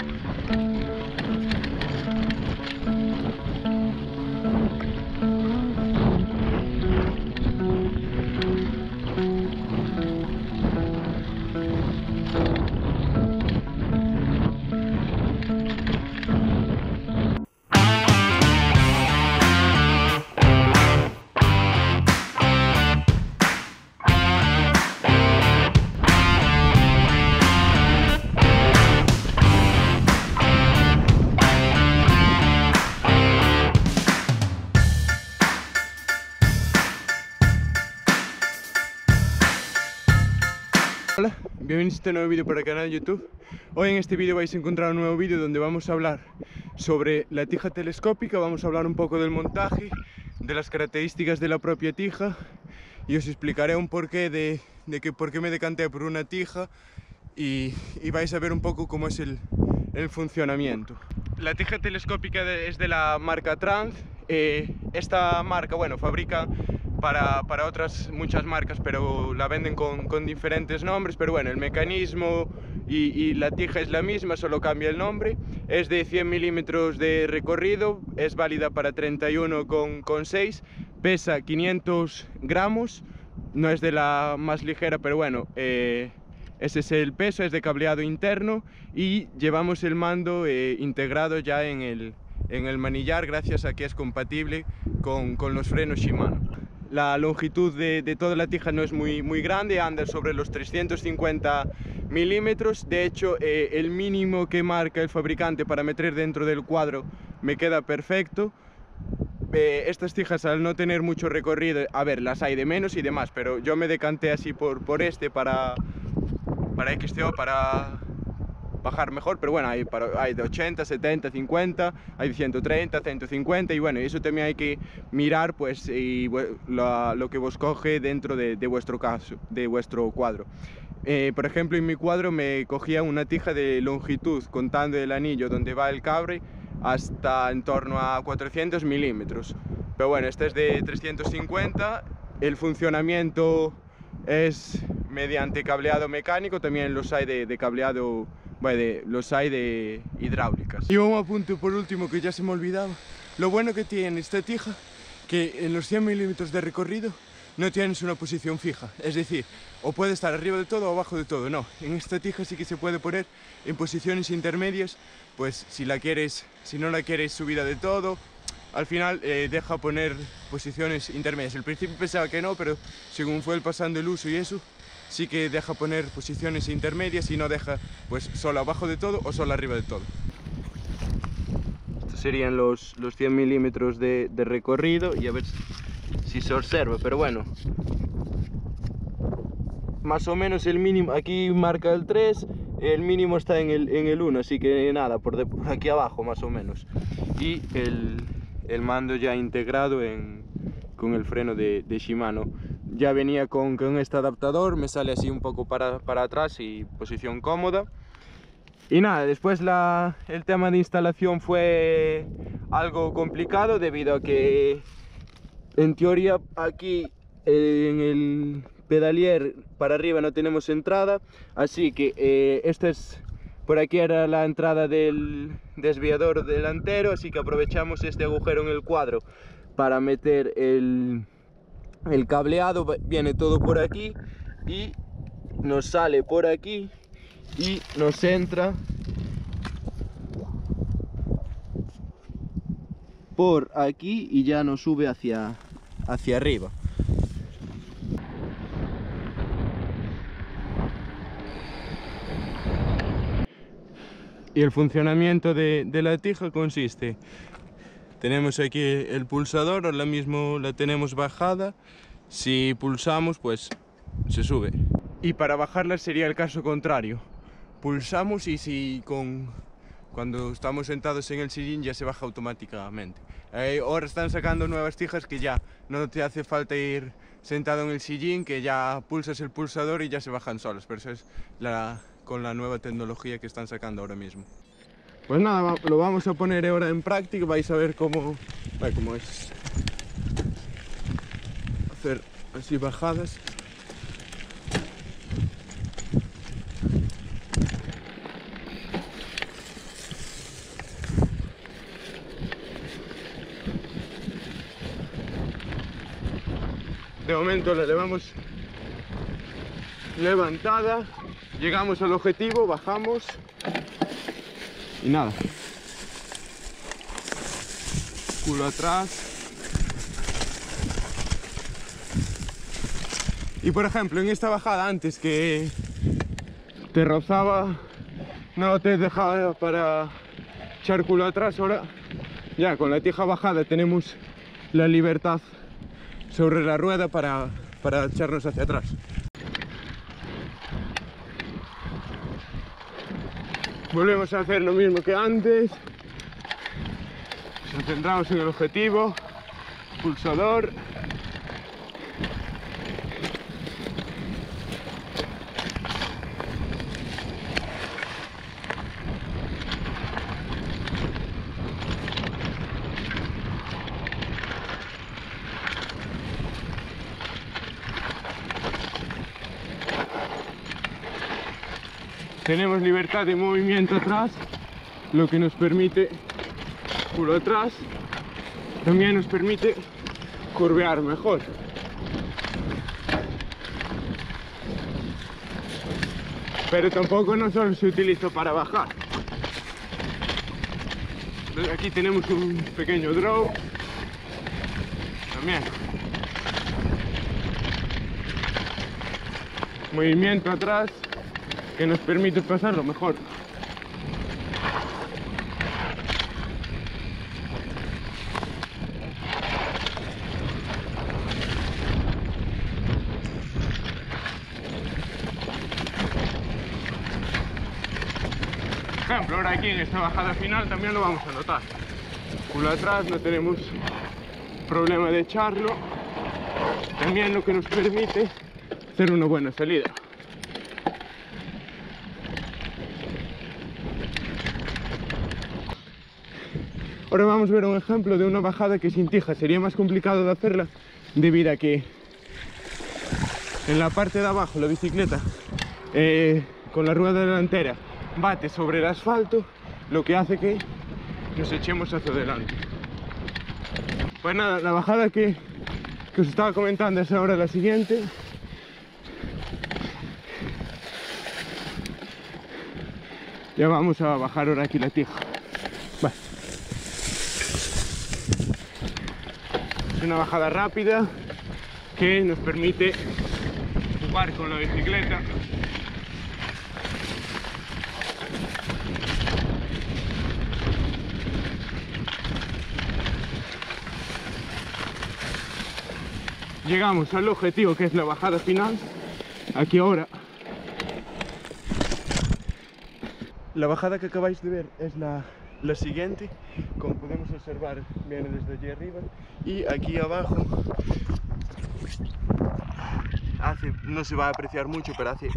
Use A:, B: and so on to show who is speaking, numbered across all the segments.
A: Música bienvenidos a este nuevo vídeo para el canal de YouTube. Hoy en este vídeo vais a encontrar un nuevo vídeo donde vamos a hablar sobre la tija telescópica, vamos a hablar un poco del montaje, de las características de la propia tija y os explicaré un porqué de, de que por qué me decanté por una tija y, vais a ver un poco cómo es el, funcionamiento. La tija telescópica es de la marca Trans. eh, esta marca, bueno, fabrica para, para otras muchas marcas, pero la venden con, con diferentes nombres. Pero bueno, el mecanismo y, y la tija es la misma, solo cambia el nombre. Es de 100 milímetros de recorrido, es válida para 31,6, pesa 500 gramos, no es de la más ligera, pero bueno, eh, ese es el peso, es de cableado interno y llevamos el mando eh, integrado ya en el, en el manillar gracias a que es compatible con, con los frenos Shimano. La longitud de, de toda la tija no es muy, muy grande, anda sobre los 350 milímetros. De hecho, eh, el mínimo que marca el fabricante para meter dentro del cuadro me queda perfecto. Eh, estas tijas al no tener mucho recorrido, a ver, las hay de menos y demás, pero yo me decanté así por, por este para, para XTO, para bajar mejor, pero bueno, hay, para- hay de 80, 70, 50, hay de 130, 150 y bueno, eso también hay que mirar pues y, lo, que vos coge dentro de, de vuestro caso, de vuestro cuadro. Eh, por ejemplo, en mi cuadro me cogía una tija de longitud contando el anillo donde va el cable hasta en torno a 400 milímetros. Pero bueno, este es de 350, el funcionamiento es mediante cableado mecánico, también los hay de, de cableado, bueno, de- los hay de hidráulicas. Y un apunte por último que ya se me olvidaba, lo bueno que tiene esta tija, que en los 100 milímetros de recorrido no tienes una posición fija, es decir, o puede estar arriba de todo o abajo de todo, no, en esta tija sí que se puede poner en posiciones intermedias, pues si la quieres, si no la quieres subida de todo, al final eh, deja poner posiciones intermedias. Al principio pensaba que no, pero según fue el pasando el uso y eso, sí que deja poner posiciones intermedias y no deja pues solo abajo de todo o solo arriba de todo. Estos serían los, los 100 milímetros de, de recorrido y a ver si se observa, pero bueno. Más o menos el mínimo, aquí marca el 3, el mínimo está en el, en el 1, así que nada, por, de- por aquí abajo más o menos. Y el, el mando ya integrado en, con el freno de, de Shimano. Ya venía con, con este adaptador, me sale así un poco para, para atrás y posición cómoda. Y nada, después la, el tema de instalación fue algo complicado debido a que en teoría aquí en el pedalier para arriba no tenemos entrada, así que eh, esta es por aquí era la entrada del desviador delantero, así que aprovechamos este agujero en el cuadro para meter el, el cableado, viene todo por aquí y nos sale por aquí y nos entra por aquí y ya nos sube hacia, hacia arriba. Y el funcionamiento de, de la tija consiste, tenemos aquí el pulsador, ahora mismo la tenemos bajada, si pulsamos pues se sube. Y para bajarla sería el caso contrario, pulsamos y si con, cuando estamos sentados en el sillín ya se baja automáticamente. Eh, ahora están sacando nuevas tijas que ya no te hace falta ir sentado en el sillín, que ya pulsas el pulsador y ya se bajan solas, pero eso es la, con la nueva tecnología que están sacando ahora mismo. Pues nada, lo vamos a poner ahora en práctica, vais a ver cómo, cómo es hacer así bajadas. De momento la elevamos levantada, llegamos al objetivo, bajamos y nada. Culo atrás. Y por ejemplo, en esta bajada antes que te rozaba, no te dejaba para echar culo atrás, ahora ya con la tija bajada tenemos la libertad sobre la rueda para, para echarnos hacia atrás. Volvemos a hacer lo mismo que antes. Nos centramos en el objetivo. Pulsador. Tenemos libertad de movimiento atrás lo que nos permite culo atrás también nos permite curvear mejor. Pero tampoco no solo se utiliza para bajar. Aquí tenemos un pequeño draw. También. Movimiento atrás que nos permite pasarlo mejor. Por ejemplo, ahora aquí en esta bajada final también lo vamos a notar. Culo atrás no tenemos problema de echarlo. También lo que nos permite hacer una buena salida. Ahora vamos a ver un ejemplo de una bajada que sin tija sería más complicado de hacerla debido a que en la parte de abajo la bicicleta eh, con la rueda delantera bate sobre el asfalto lo que hace que nos echemos hacia adelante. Pues nada, la bajada que, que os estaba comentando es ahora la siguiente. Ya vamos a bajar ahora aquí la tija una bajada rápida que nos permite jugar con la bicicleta. Llegamos al objetivo que es la bajada final. Aquí ahora. La bajada que acabáis de ver es la la siguiente, como podemos observar, viene desde allí arriba y aquí abajo hace, no se va a apreciar mucho, pero hace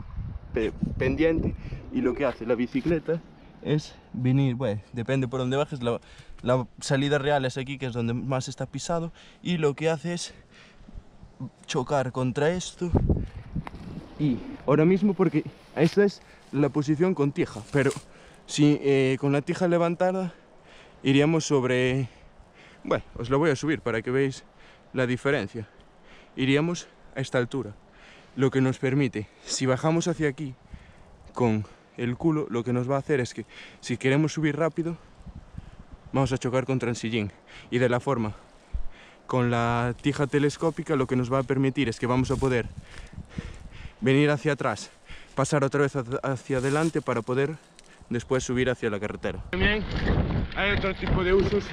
A: pendiente y lo que hace la bicicleta es venir, bueno, depende por donde bajes, la, salida real es aquí, que es donde más está pisado y lo que hace es chocar contra esto y ahora mismo porque esta es la posición con tija, pero si eh, con la tija levantada iríamos sobre... Bueno, os lo voy a subir para que veáis la diferencia. Iríamos a esta altura, lo que nos permite, si bajamos hacia aquí con el culo, lo que nos va a hacer es que si queremos subir rápido, vamos a chocar contra el sillín. Y de la forma, con la tija telescópica, lo que nos va a permitir es que vamos a poder venir hacia atrás, pasar otra vez hacia adelante para poder después subir hacia la carretera. También hay otro tipo de usos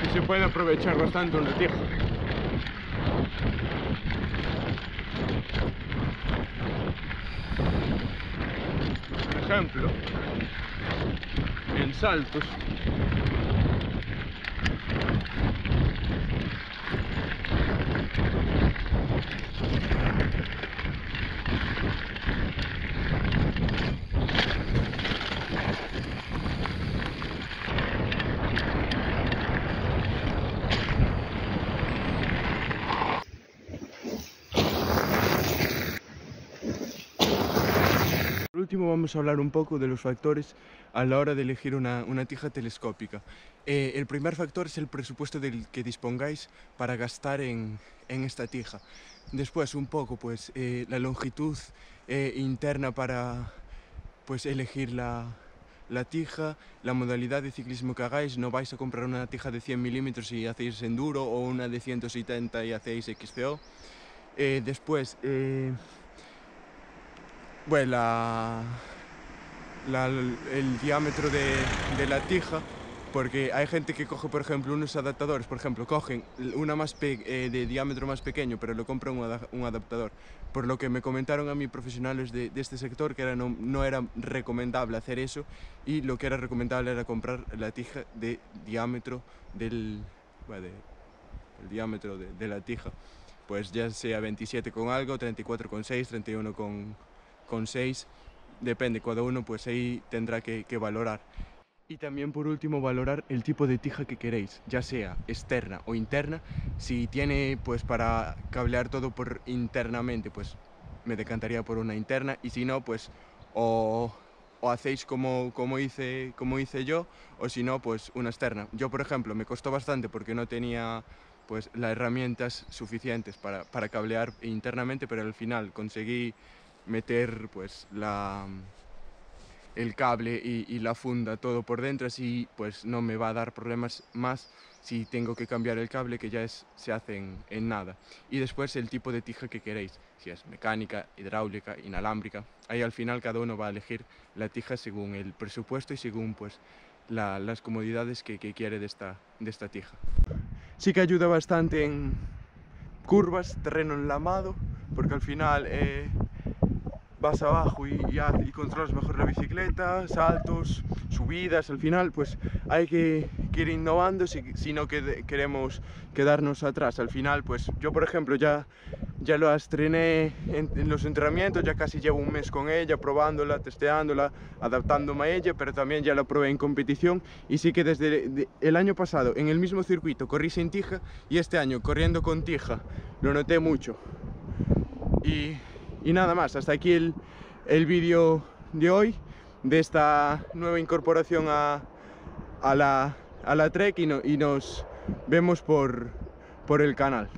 A: que se puede aprovechar bastante una tierra. Por ejemplo, en saltos último vamos a hablar un poco de los factores a la hora de elegir una, una tija telescópica. Eh, el primer factor es el presupuesto del que dispongáis para gastar en, en esta tija. Después un poco pues eh, la longitud eh, interna para pues elegir la, la tija, la modalidad de ciclismo que hagáis, no vais a comprar una tija de 100 milímetros si hacéis enduro o una de 170 y hacéis XCO. Eh, después, eh, bueno, la, la, el diámetro de, de, la tija, porque hay gente que coge, por ejemplo, unos adaptadores, por ejemplo, cogen una más eh, de diámetro más pequeño, pero lo compran un, un, adaptador. Por lo que me comentaron a mí profesionales de, de este sector que era, no, no, era recomendable hacer eso y lo que era recomendable era comprar la tija de diámetro del, bueno, de, el diámetro de, de la tija pues ya sea 27 con algo, 34 con 6, 31 con, con 6, depende, cada uno pues ahí tendrá que, valorar. Y también por último valorar el tipo de tija que queréis, ya sea externa o interna, si tiene pues para cablear todo por internamente pues me decantaría por una interna y si no pues o, o hacéis como, como, hice, como hice yo o si no pues una externa. Yo por ejemplo me costó bastante porque no tenía pues las herramientas suficientes para, para, cablear internamente, pero al final conseguí meter pues la, el cable y, la funda todo por dentro, así pues no me va a dar problemas más si tengo que cambiar el cable que ya es, se hace en, nada. Y después el tipo de tija que queréis, si es mecánica, hidráulica, inalámbrica, ahí al final cada uno va a elegir la tija según el presupuesto y según pues la, las comodidades que, que quiere de esta, de esta tija sí que ayuda bastante en curvas, terreno enlamado, porque al final eh, vas abajo y, y, y, controlas mejor la bicicleta, saltos, subidas, al final pues hay que, ir innovando si, si no que, queremos quedarnos atrás. Al final pues yo por ejemplo ya, ya lo estrené en, en, los entrenamientos, ya casi llevo un mes con ella, probándola, testeándola, adaptándome a ella, pero también ya la probé en competición y sí que desde el año pasado en el mismo circuito corrí sin tija y este año corriendo con tija lo noté mucho. Y y nada más, hasta aquí el, el vídeo de hoy, de esta nueva incorporación a, a, la, a la, Trek y, y, nos vemos por, por el canal.